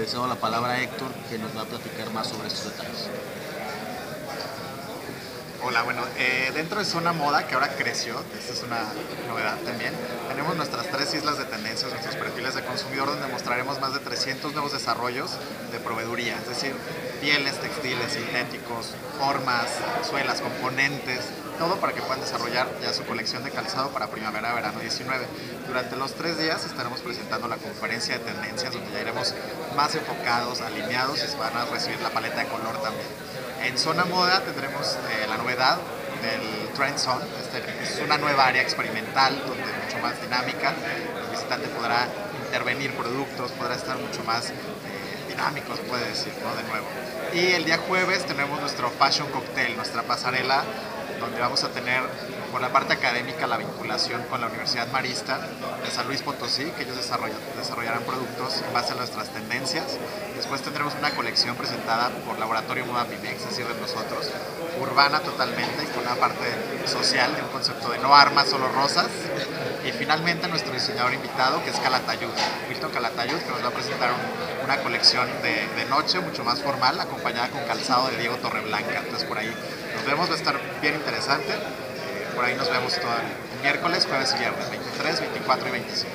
le cedo la palabra a Héctor, que nos va a platicar más sobre estos detalles. Hola, bueno, eh, dentro de Zona Moda, que ahora creció, esta es una novedad también, tenemos nuestras tres islas de tendencias, nuestros perfiles de consumidor, donde mostraremos más de 300 nuevos desarrollos de proveeduría, es decir, pieles, textiles, sintéticos, formas, suelas, componentes, todo para que puedan desarrollar ya su colección de calzado para primavera-verano 19. Durante los tres días estaremos presentando la conferencia de tendencias, donde ya iremos más enfocados, alineados y van a recibir la paleta de color también. En Zona Moda tendremos eh, la novedad del Trend Zone, este, es una nueva área experimental donde es mucho más dinámica, el visitante podrá intervenir productos, podrá estar mucho más eh, dinámico, se puede decir, ¿no? De nuevo. Y el día jueves tenemos nuestro Fashion Cocktail, nuestra pasarela donde vamos a tener por la parte académica la vinculación con la Universidad Marista de San Luis Potosí, que ellos desarrollarán productos en base a nuestras tendencias. Después tendremos una colección presentada por Laboratorio Moda Pimex, decir, de nosotros, urbana totalmente, con una parte social, de un concepto de no armas, solo rosas. Y finalmente nuestro diseñador invitado, que es Calatayud, Milton Calatayud, que nos va a presentar una colección de, de noche mucho más formal, acompañada con calzado de Diego Torreblanca. Entonces por ahí nos vemos, va a estar bien interesante. Eh, por ahí nos vemos todo el miércoles, jueves y viernes, 23, 24 y 25.